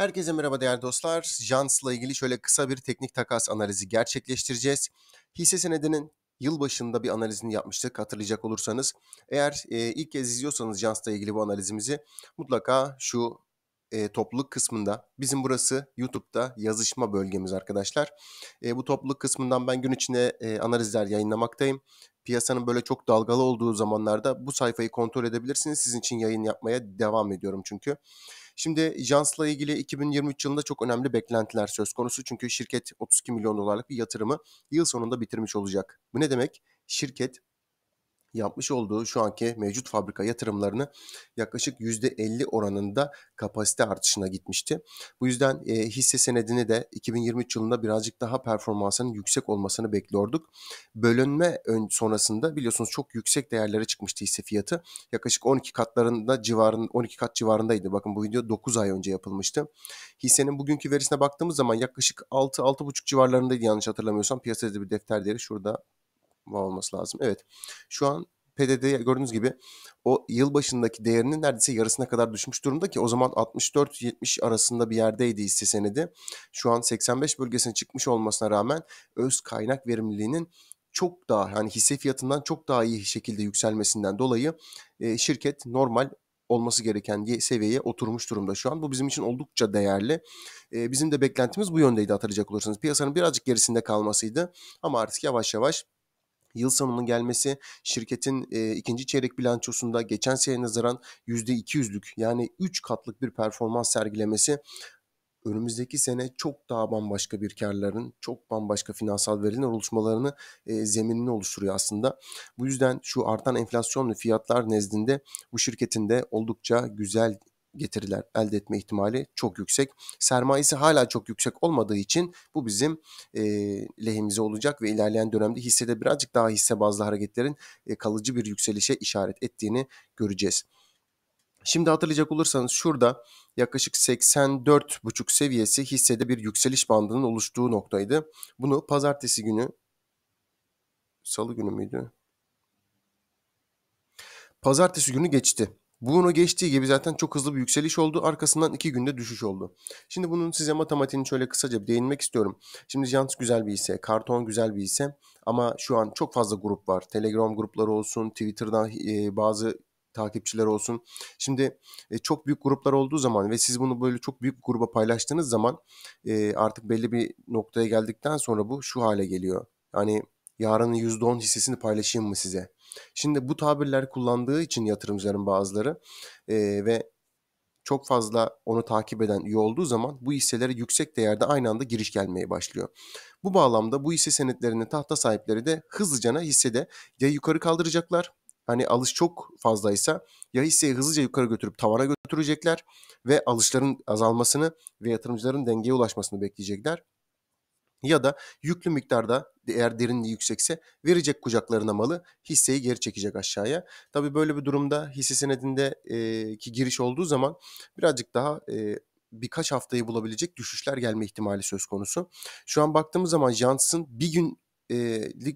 Herkese merhaba değerli dostlar. Jans'la ilgili şöyle kısa bir teknik takas analizi gerçekleştireceğiz. Hisse senedinin yılbaşında bir analizini yapmıştık hatırlayacak olursanız. Eğer e, ilk kez izliyorsanız Jans'la ilgili bu analizimizi mutlaka şu e, topluluk kısmında bizim burası YouTube'da yazışma bölgemiz arkadaşlar. E, bu topluluk kısmından ben gün içinde e, analizler yayınlamaktayım. Piyasanın böyle çok dalgalı olduğu zamanlarda bu sayfayı kontrol edebilirsiniz. Sizin için yayın yapmaya devam ediyorum çünkü. Şimdi Jans'la ilgili 2023 yılında çok önemli beklentiler söz konusu. Çünkü şirket 32 milyon dolarlık bir yatırımı yıl sonunda bitirmiş olacak. Bu ne demek? Şirket yapmış olduğu şu anki mevcut fabrika yatırımlarını yaklaşık %50 oranında kapasite artışına gitmişti. Bu yüzden e, hisse senedini de 2023 yılında birazcık daha performansının yüksek olmasını bekliyorduk. Bölünme ön sonrasında biliyorsunuz çok yüksek değerlere çıkmıştı hisse fiyatı. Yaklaşık 12 katlarında civarın 12 kat civarındaydı. Bakın bu video 9 ay önce yapılmıştı. Hissenin bugünkü verisine baktığımız zaman yaklaşık 6-6,5 civarlarındaydı yanlış hatırlamıyorsam. Piyasada bir defter değeri şurada olması lazım. Evet. Şu an PDD gördüğünüz gibi o yıl başındaki değerinin neredeyse yarısına kadar düşmüş durumda ki o zaman 64-70 arasında bir yerdeydi hisse senedi. Şu an 85 bölgesine çıkmış olmasına rağmen öz kaynak verimliliğinin çok daha hani hisse fiyatından çok daha iyi şekilde yükselmesinden dolayı e, şirket normal olması gereken seviyeye oturmuş durumda şu an. Bu bizim için oldukça değerli. E, bizim de beklentimiz bu yöndeydi hatırlayacak olursanız. Piyasanın birazcık gerisinde kalmasıydı ama artık yavaş yavaş Yıl sonunun gelmesi şirketin e, ikinci çeyrek bilançosunda geçen seneye nazaran %200'lük yani 3 katlık bir performans sergilemesi önümüzdeki sene çok daha bambaşka bir karların, çok bambaşka finansal verilerin oluşmalarını e, zeminini oluşturuyor aslında. Bu yüzden şu artan enflasyon ve fiyatlar nezdinde bu şirketin de oldukça güzel getiriler elde etme ihtimali çok yüksek. Sermayesi hala çok yüksek olmadığı için bu bizim e, lehimize olacak ve ilerleyen dönemde hissede birazcık daha hisse bazlı hareketlerin e, kalıcı bir yükselişe işaret ettiğini göreceğiz. Şimdi hatırlayacak olursanız şurada yaklaşık 84,5 seviyesi hissede bir yükseliş bandının oluştuğu noktaydı. Bunu pazartesi günü salı günü müydü? Pazartesi günü geçti. Bunu geçtiği gibi zaten çok hızlı bir yükseliş oldu. Arkasından iki günde düşüş oldu. Şimdi bunun size matematiğini şöyle kısaca bir değinmek istiyorum. Şimdi Jans güzel bir hisse, Karton güzel bir hisse ama şu an çok fazla grup var. Telegram grupları olsun, Twitter'dan e, bazı takipçiler olsun. Şimdi e, çok büyük gruplar olduğu zaman ve siz bunu böyle çok büyük gruba paylaştığınız zaman e, artık belli bir noktaya geldikten sonra bu şu hale geliyor. Yani yarının %10 hissesini paylaşayım mı size? Şimdi bu tabirler kullandığı için yatırımcıların bazıları e, ve çok fazla onu takip eden üye olduğu zaman bu hisselere yüksek değerde aynı anda giriş gelmeye başlıyor. Bu bağlamda bu hisse senetlerinin tahta sahipleri de hızlıca hissede ya yukarı kaldıracaklar hani alış çok fazlaysa ya hisseyi hızlıca yukarı götürüp tavana götürecekler ve alışların azalmasını ve yatırımcıların dengeye ulaşmasını bekleyecekler ya da yüklü miktarda eğer derinliği yüksekse verecek kucaklarına malı hisseyi geri çekecek aşağıya. Tabii böyle bir durumda hisse senedinde e, ki giriş olduğu zaman birazcık daha e, birkaç haftayı bulabilecek düşüşler gelme ihtimali söz konusu. Şu an baktığımız zaman Janssen bir gün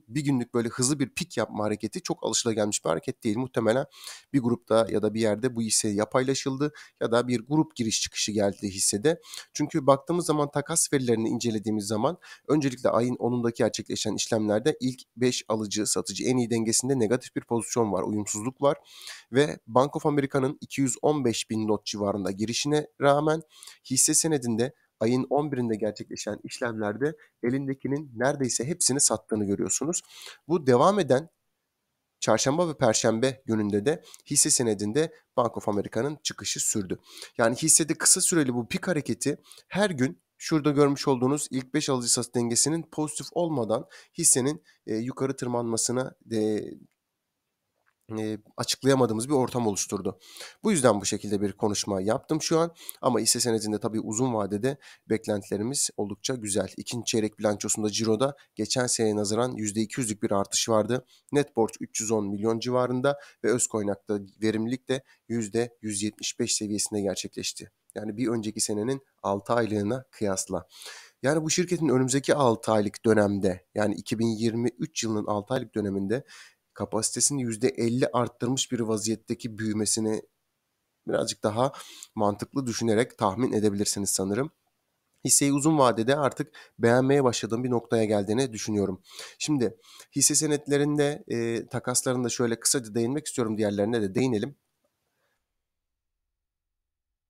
bir günlük böyle hızlı bir pik yapma hareketi çok alışılagelmiş bir hareket değil. Muhtemelen bir grupta ya da bir yerde bu hisse ya paylaşıldı ya da bir grup giriş çıkışı geldi hissede. Çünkü baktığımız zaman takas verilerini incelediğimiz zaman öncelikle ayın 10'undaki gerçekleşen işlemlerde ilk 5 alıcı satıcı en iyi dengesinde negatif bir pozisyon var, uyumsuzluk var ve Bank of America'nın 215 bin not civarında girişine rağmen hisse senedinde ayın 11'inde gerçekleşen işlemlerde elindekinin neredeyse hepsini sattığını görüyorsunuz. Bu devam eden Çarşamba ve Perşembe gününde de hisse senedinde Bank of America'nın çıkışı sürdü. Yani hissede kısa süreli bu pik hareketi her gün şurada görmüş olduğunuz ilk 5 alıcı satış dengesinin pozitif olmadan hissenin e, yukarı tırmanmasına e, e, açıklayamadığımız bir ortam oluşturdu. Bu yüzden bu şekilde bir konuşma yaptım şu an. Ama hisse senedinde tabii uzun vadede beklentilerimiz oldukça güzel. İkinci çeyrek bilançosunda Ciro'da geçen seneye nazaran %200'lük bir artış vardı. Net borç 310 milyon civarında ve öz kaynakta verimlilik de %175 seviyesinde gerçekleşti. Yani bir önceki senenin 6 aylığına kıyasla. Yani bu şirketin önümüzdeki 6 aylık dönemde yani 2023 yılının 6 aylık döneminde kapasitesini %50 arttırmış bir vaziyetteki büyümesini birazcık daha mantıklı düşünerek tahmin edebilirsiniz sanırım. Hisseyi uzun vadede artık beğenmeye başladığım bir noktaya geldiğini düşünüyorum. Şimdi hisse senetlerinde e, takaslarında şöyle kısaca değinmek istiyorum. Diğerlerine de değinelim.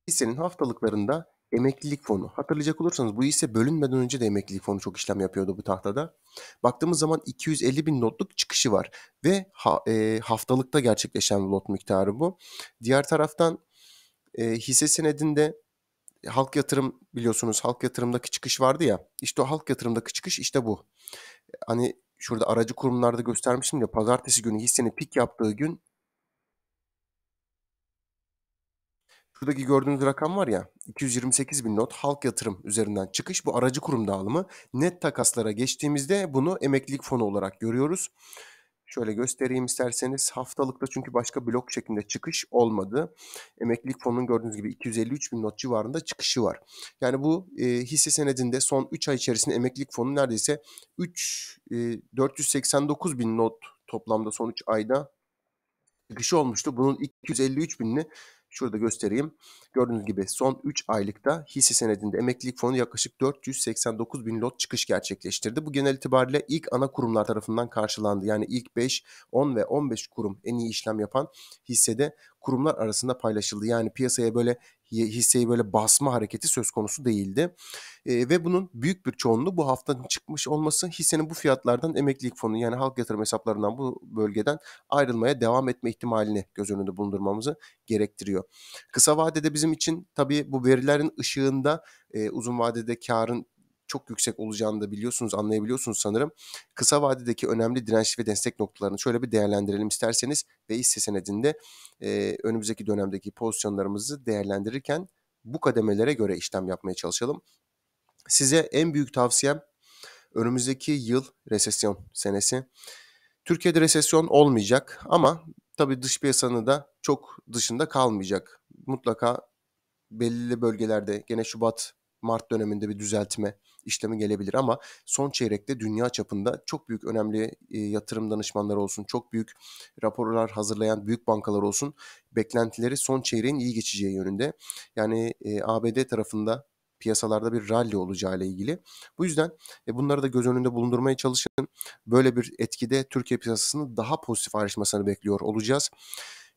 Hissenin haftalıklarında emeklilik fonu. Hatırlayacak olursanız bu hisse bölünmeden önce de emeklilik fonu çok işlem yapıyordu bu tahtada. Baktığımız zaman 250 bin notluk çıkışı var ve ha, e, haftalıkta gerçekleşen lot miktarı bu. Diğer taraftan e, hisse senedinde halk yatırım biliyorsunuz halk yatırımdaki çıkış vardı ya. İşte o halk yatırımdaki çıkış işte bu. Hani şurada aracı kurumlarda göstermiştim ya pazartesi günü hissenin pik yaptığı gün Şuradaki gördüğünüz rakam var ya 228 bin not halk yatırım üzerinden çıkış bu aracı kurum dağılımı. Net takaslara geçtiğimizde bunu emeklilik fonu olarak görüyoruz. Şöyle göstereyim isterseniz haftalıkta çünkü başka blok şeklinde çıkış olmadı. Emeklilik fonunun gördüğünüz gibi 253 bin not civarında çıkışı var. Yani bu e, hisse senedinde son 3 ay içerisinde emeklilik fonu neredeyse 3 e, 489 bin not toplamda son 3 ayda çıkışı olmuştu. Bunun 253 binini Şurada göstereyim. Gördüğünüz gibi son 3 aylıkta hisse senedinde emeklilik fonu yaklaşık 489 bin lot çıkış gerçekleştirdi. Bu genel itibariyle ilk ana kurumlar tarafından karşılandı. Yani ilk 5, 10 ve 15 kurum en iyi işlem yapan hissede kurumlar arasında paylaşıldı. Yani piyasaya böyle hisseyi böyle basma hareketi söz konusu değildi. E, ve bunun büyük bir çoğunluğu bu haftanın çıkmış olması hissenin bu fiyatlardan emeklilik fonu yani halk yatırım hesaplarından bu bölgeden ayrılmaya devam etme ihtimalini göz önünde bulundurmamızı gerektiriyor. Kısa vadede bizim için tabii bu verilerin ışığında e, uzun vadede karın çok yüksek olacağını da biliyorsunuz, anlayabiliyorsunuz sanırım. Kısa vadedeki önemli direnç ve destek noktalarını şöyle bir değerlendirelim isterseniz ve hisse senedinde e, önümüzdeki dönemdeki pozisyonlarımızı değerlendirirken bu kademelere göre işlem yapmaya çalışalım. Size en büyük tavsiyem önümüzdeki yıl resesyon senesi. Türkiye'de resesyon olmayacak ama tabii dış piyasanın da çok dışında kalmayacak. Mutlaka belirli bölgelerde gene Şubat Mart döneminde bir düzeltme işlemi gelebilir ama son çeyrekte dünya çapında çok büyük önemli e, yatırım danışmanları olsun, çok büyük raporlar hazırlayan büyük bankalar olsun beklentileri son çeyreğin iyi geçeceği yönünde. Yani e, ABD tarafında piyasalarda bir rally olacağı ile ilgili. Bu yüzden e, bunları da göz önünde bulundurmaya çalışın. Böyle bir etkide Türkiye piyasasının daha pozitif ayrışmasını bekliyor olacağız.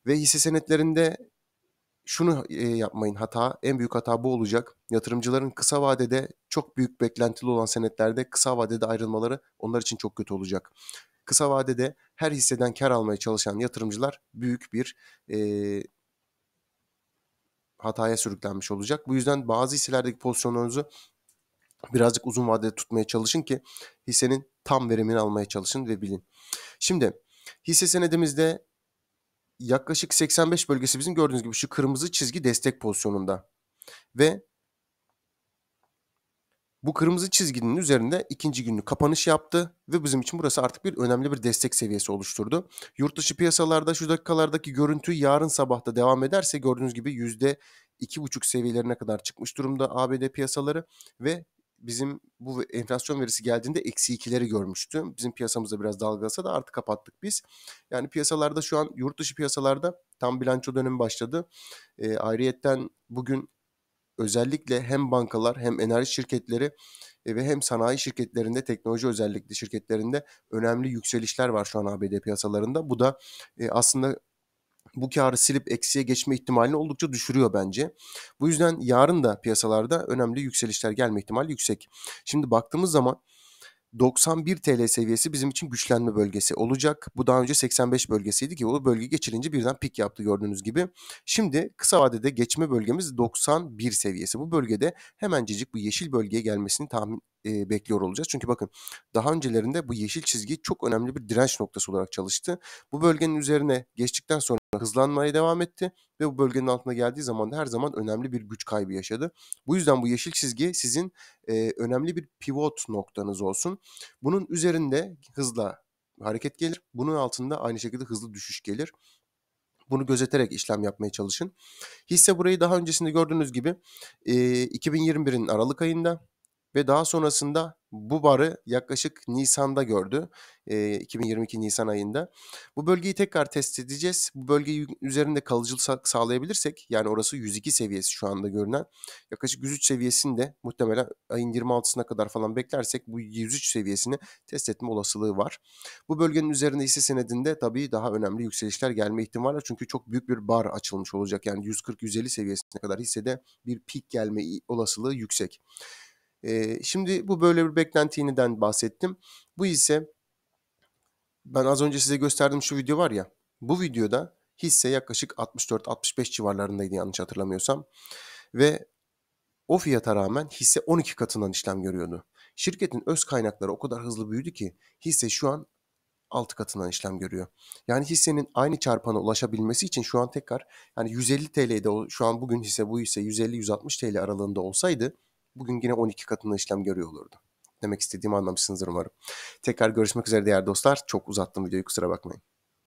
Ve hisse senetlerinde şunu e, yapmayın hata, en büyük hata bu olacak. Yatırımcıların kısa vadede çok büyük beklentili olan senetlerde kısa vadede ayrılmaları onlar için çok kötü olacak. Kısa vadede her hisseden kar almaya çalışan yatırımcılar büyük bir e, hataya sürüklenmiş olacak. Bu yüzden bazı hisselerdeki pozisyonlarınızı birazcık uzun vadede tutmaya çalışın ki hissenin tam verimini almaya çalışın ve bilin. Şimdi hisse senedimizde yaklaşık 85 bölgesi bizim gördüğünüz gibi şu kırmızı çizgi destek pozisyonunda. Ve bu kırmızı çizginin üzerinde ikinci günlük kapanış yaptı ve bizim için burası artık bir önemli bir destek seviyesi oluşturdu. Yurt dışı piyasalarda şu dakikalardaki görüntü yarın sabahta devam ederse gördüğünüz gibi yüzde iki buçuk seviyelerine kadar çıkmış durumda ABD piyasaları ve bizim bu enflasyon verisi geldiğinde eksi ikileri görmüştü. Bizim piyasamızda biraz dalgalasa da artık kapattık biz. Yani piyasalarda şu an yurt dışı piyasalarda tam bilanço dönemi başladı. E, ayrıyetten bugün özellikle hem bankalar hem enerji şirketleri e, ve hem sanayi şirketlerinde teknoloji özellikli şirketlerinde önemli yükselişler var şu an ABD piyasalarında. Bu da e, aslında bu karı silip eksiye geçme ihtimalini oldukça düşürüyor bence. Bu yüzden yarın da piyasalarda önemli yükselişler gelme ihtimali yüksek. Şimdi baktığımız zaman 91 TL seviyesi bizim için güçlenme bölgesi olacak. Bu daha önce 85 bölgesiydi ki o bölge geçilince birden pik yaptı gördüğünüz gibi. Şimdi kısa vadede geçme bölgemiz 91 seviyesi. Bu bölgede hemencecik bu yeşil bölgeye gelmesini tahmin e, bekliyor olacağız. Çünkü bakın daha öncelerinde bu yeşil çizgi çok önemli bir direnç noktası olarak çalıştı. Bu bölgenin üzerine geçtikten sonra hızlanmaya devam etti ve bu bölgenin altına geldiği zaman da her zaman önemli bir güç kaybı yaşadı. Bu yüzden bu yeşil çizgi sizin e, önemli bir pivot noktanız olsun. Bunun üzerinde hızla hareket gelir. Bunun altında aynı şekilde hızlı düşüş gelir. Bunu gözeterek işlem yapmaya çalışın. Hisse burayı daha öncesinde gördüğünüz gibi e, 2021'in Aralık ayında ve daha sonrasında bu barı yaklaşık Nisan'da gördü. E, 2022 Nisan ayında. Bu bölgeyi tekrar test edeceğiz. Bu bölgeyi üzerinde kalıcılık sağlayabilirsek yani orası 102 seviyesi şu anda görünen. Yaklaşık 103 seviyesinde muhtemelen ayın 26'sına kadar falan beklersek bu 103 seviyesini test etme olasılığı var. Bu bölgenin üzerinde hisse senedinde tabii daha önemli yükselişler gelme ihtimali var. Çünkü çok büyük bir bar açılmış olacak. Yani 140-150 seviyesine kadar hissede bir pik gelme olasılığı yüksek. Ee, şimdi bu böyle bir beklenti yeniden bahsettim. Bu ise ben az önce size gösterdiğim şu video var ya. Bu videoda hisse yaklaşık 64-65 civarlarındaydı yanlış hatırlamıyorsam. Ve o fiyata rağmen hisse 12 katından işlem görüyordu. Şirketin öz kaynakları o kadar hızlı büyüdü ki hisse şu an 6 katından işlem görüyor. Yani hissenin aynı çarpana ulaşabilmesi için şu an tekrar yani 150 TL'de şu an bugün hisse bu hisse 150-160 TL aralığında olsaydı bugün yine 12 katında işlem görüyor olurdu. Demek istediğimi anlamışsınızdır umarım. Tekrar görüşmek üzere değerli dostlar. Çok uzattım videoyu kusura bakmayın.